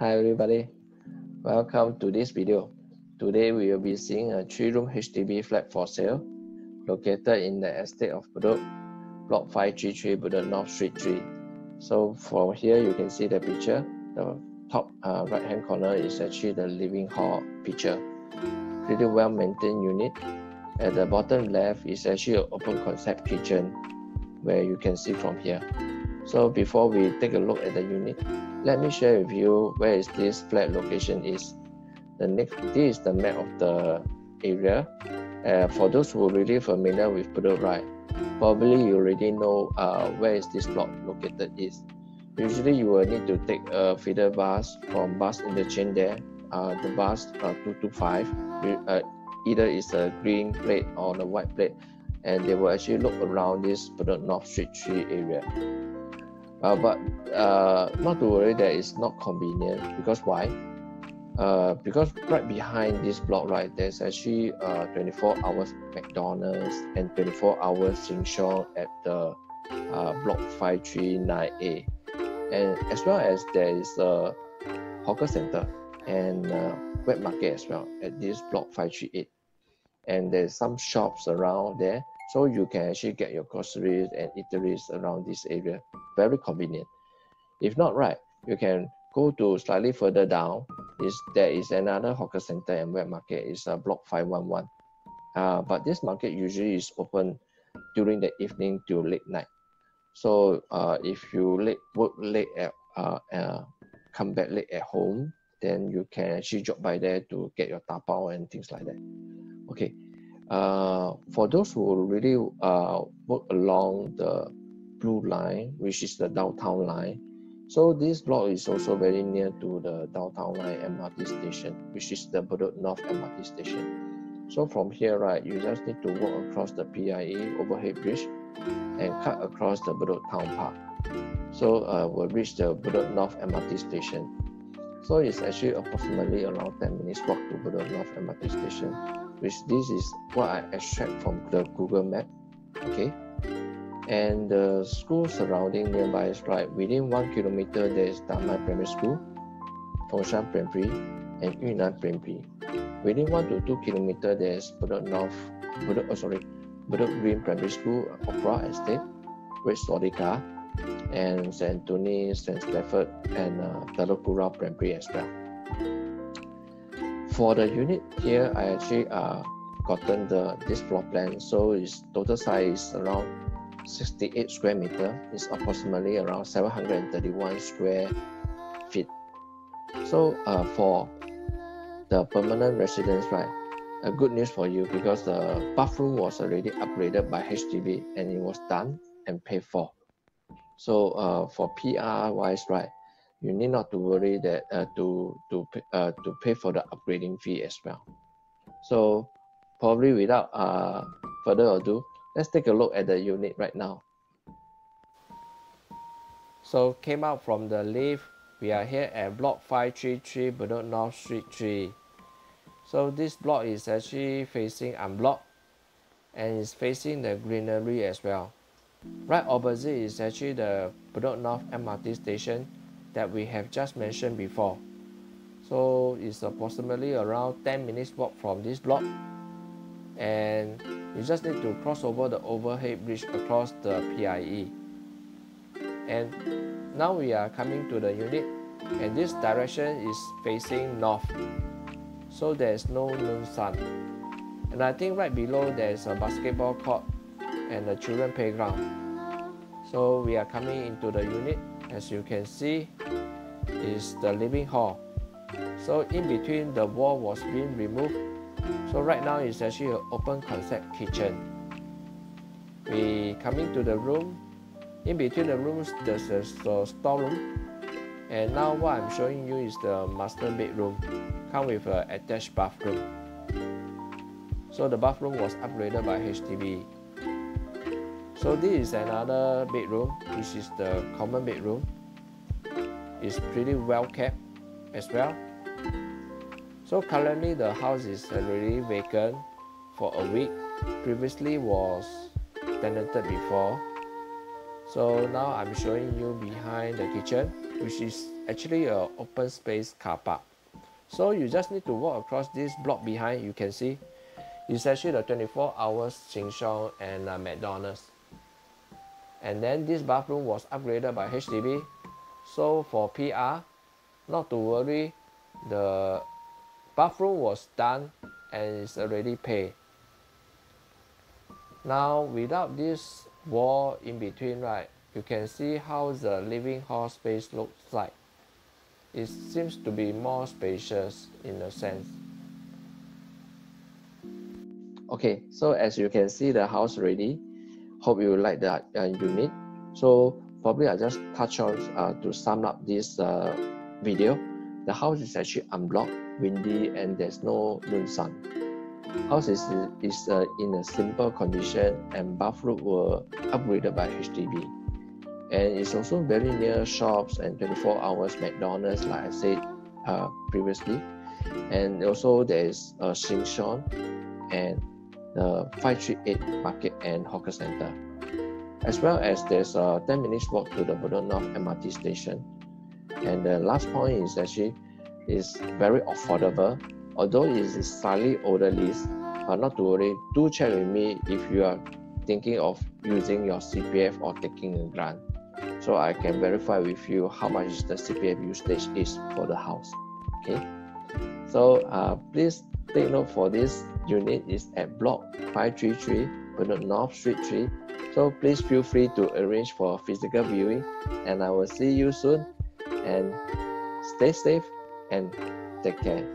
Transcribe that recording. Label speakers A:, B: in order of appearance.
A: Hi everybody, welcome to this video. Today we will be seeing a three-room HDB flat for sale located in the estate of Bedok, Block 533 Bedok North Street 3. So from here you can see the picture. The top uh, right hand corner is actually the living hall picture. Pretty well maintained unit. At the bottom left is actually an open concept kitchen where you can see from here. So before we take a look at the unit, let me share with you where is this flat location is. The next, this is the map of the area. Uh, for those who are really familiar with Bedok Right, probably you already know uh, where is this block located is. Usually you will need to take a feeder bus from bus interchange there. Uh, the bus uh, 225, uh, either is a green plate or a white plate and they will actually look around this Bedok North Street 3 area. Uh, but uh, not to worry that it's not convenient because why? Uh, because right behind this block, right, there's actually uh, 24 hours McDonald's and 24 hours Sheng at the uh, block 539A. And as well as there is a hawker center and uh, wet market as well at this block 538. And there's some shops around there so you can actually get your groceries and eateries around this area. Very convenient. If not, right, you can go to slightly further down. Is there is another hawker center and wet market. It's a block 511. Uh, but this market usually is open during the evening to late night. So uh, if you late work late at uh, uh, come back late at home, then you can actually drop by there to get your tapao and things like that. Okay, uh, for those who really uh, work along the blue line, which is the downtown line, so this block is also very near to the downtown line MRT station, which is the Bedok North MRT station. So from here, right, you just need to walk across the PIE overhead bridge and cut across the Bedok Town Park. So uh, we'll reach the Bedok North MRT station. So it's actually approximately around 10 minutes walk to Bedok North MRT station which this is what I extract from the Google map okay and the school surrounding nearby is right within one kilometer there is Damai Primary School, Fengshan Primary and Yu Neng Primary. Within one to two kilometer there is Bedok North, Bedok, oh sorry, Bedok Green Primary School, Opera Estate, Red Swastika, and St. Tony, St. Stafford, and uh, Telok Kurau Primary as well for the unit here, I actually uh, gotten the this floor plan. So its total size is around 68 square meter. It's approximately around 731 square feet. So uh, for the permanent residents, right? A good news for you because the bathroom was already upgraded by HDB and it was done and paid for. So uh, for PR wise, right? You need not to worry that uh, to to uh, to pay for the upgrading fee as well. So probably without uh, further ado, let's take a look at the unit right now. So came out from the lift, we are here at block 533 Bedok North Street 3. So this block is actually facing unblocked and is facing the greenery as well. Right opposite is actually the Bedok North MRT station that we have just mentioned before. So it's approximately around 10 minutes walk from this block and you just need to cross over the overhead bridge across the PIE. And now we are coming to the unit and this direction is facing north. So there's no noon sun. And I think right below there's a basketball court and a children playground. So we are coming into the unit as you can see is the living hall. So in between the wall was being removed. So right now it's actually an open concept kitchen. We coming to the room. In between the rooms there's a storeroom. And now what I'm showing you is the master bedroom. Come with an attached bathroom. So the bathroom was upgraded by HDB so this is another bedroom, which is the common bedroom. It's pretty well kept as well. So currently the house is already vacant for a week. Previously was tenanted before. So now I'm showing you behind the kitchen, which is actually a open space car park. So you just need to walk across this block behind, you can see it's actually the 24 hours Sheng and uh, McDonald's. And then this bathroom was upgraded by HDB. So for PR, not to worry, the bathroom was done and it's already paid. Now without this wall in between, right, you can see how the living hall space looks like. It seems to be more spacious in a sense. Okay, so as you can see the house ready. Hope you like that uh, unit. So probably I just touch on uh, to sum up this uh, video. The house is actually unblocked, windy, and there's no noon sun. House is, is uh, in a simple condition and bathroom were upgraded by HDB. And it's also very near shops and 24 hours McDonald's, like I said uh, previously. And also there is a Sheng Siong and the 538 Market and Hawker Center. As well as there's a 10 minutes walk to the Bedok North MRT station. And the last point is actually is very affordable. Although it is slightly older lease, but not to worry, do check with me if you are thinking of using your CPF or taking a grant. So I can verify with you how much the CPF usage is for the house. Okay. So uh, please take note for this unit is at block 533 Bedok North Street 3. So please feel free to arrange for physical viewing and I will see you soon and stay safe and take care.